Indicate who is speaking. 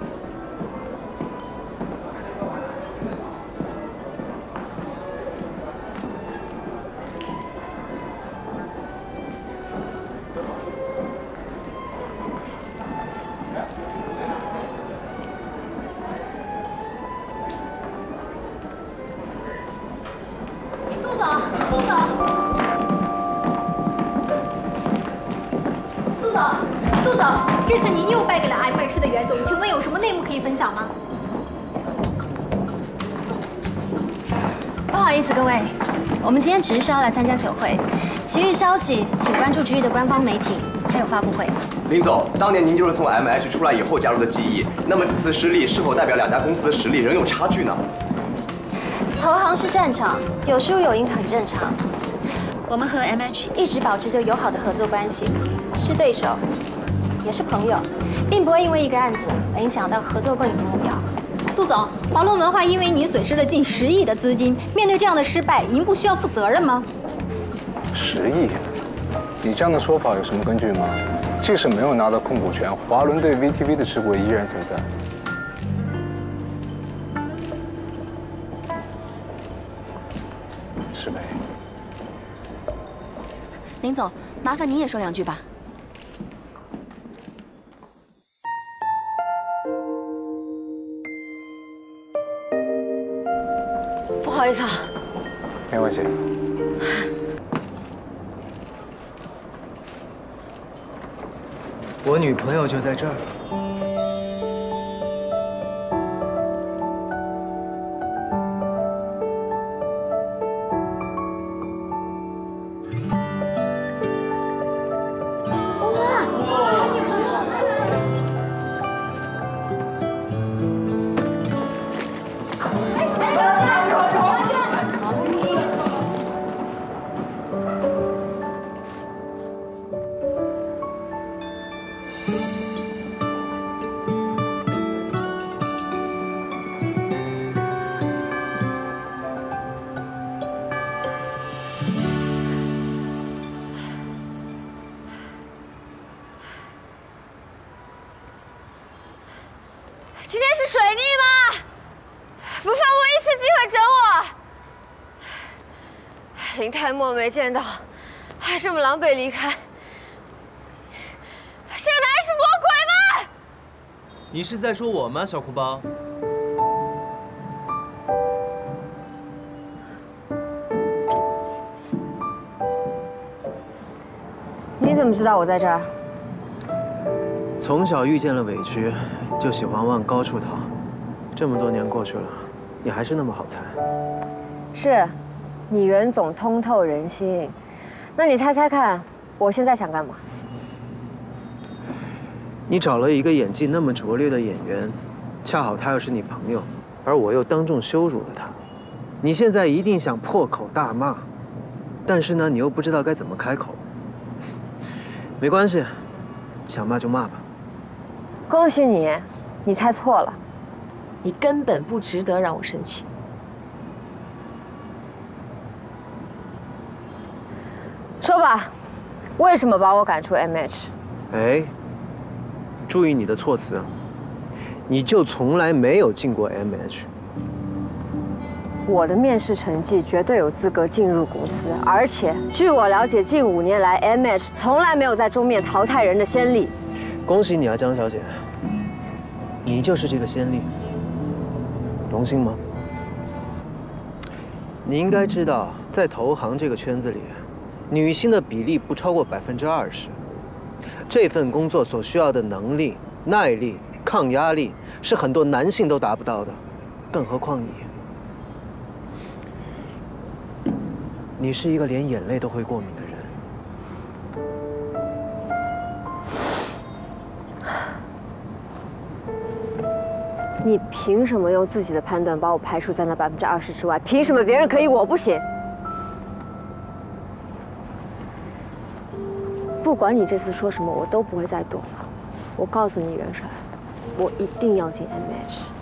Speaker 1: 我。杜总，杜总。杜总，杜总，这次您又败给了艾玛。H 的袁总，请问有什么内幕可以分享吗？
Speaker 2: 不好意思，各位，我们今天只是要来参加酒会，其余消息请关注局域的官方媒体，还有发布会。
Speaker 3: 林总，当年您就是从 M H 出来以后加入的 GE，那么此次失利是否代表两家公司的实力仍有差距呢？
Speaker 2: 投行是战场，有输有赢很正常。我们和 M H 一直保持着友好的合作关系，是对手，也是朋友，并不会因为一个案子而影响到合作共赢的目标。
Speaker 1: 杜总，华龙文化因为你损失了近十亿的资金，面对这样的失败，您不需要负责任吗？
Speaker 4: 十亿？你这样的说法有什么根据吗？即使没有拿到控股权，华伦对 VTV 的持股依然存在。十倍。
Speaker 2: 林总，麻烦您也说两句吧。
Speaker 5: 好意思啊，
Speaker 4: 没关系。
Speaker 6: 我女朋友就在这儿。
Speaker 5: 今天是水逆吗？不放过一次机会整我！林泰墨没见到，还这么狼狈离开，这个男人是魔鬼吗？
Speaker 6: 你是在说我吗，小哭包？
Speaker 5: 你怎么知道我在这儿？
Speaker 6: 从小遇见了委屈，就喜欢往高处逃。这么多年过去了，你还是那么好猜。
Speaker 5: 是，你袁总通透人心。那你猜猜看，我现在想干嘛？
Speaker 6: 你找了一个演技那么拙劣的演员，恰好他又是你朋友，而我又当众羞辱了他。你现在一定想破口大骂，但是呢，你又不知道该怎么开口。没关系，想骂就骂吧。
Speaker 5: 恭喜你，你猜错了。
Speaker 7: 你根本不值得让我生气。
Speaker 5: 说吧，为什么把我赶出 MH？
Speaker 6: 哎，注意你的措辞，你就从来没有进过 MH。
Speaker 5: 我的面试成绩绝对有资格进入公司，而且据我了解，近五年来 MH 从来没有在终面淘汰人的先例。
Speaker 6: 恭喜你啊，江小姐，你就是这个先例，荣幸吗？你应该知道，在投行这个圈子里，女性的比例不超过百分之二十。这份工作所需要的能力、耐力、抗压力，是很多男性都达不到的，更何况你。你是一个连眼泪都会过敏的人。
Speaker 5: 你凭什么用自己的判断把我排除在那百分之二十之外？凭什么别人可以，我不行？不管你这次说什么，我都不会再躲了。我告诉你，元帅，我一定要进 MH。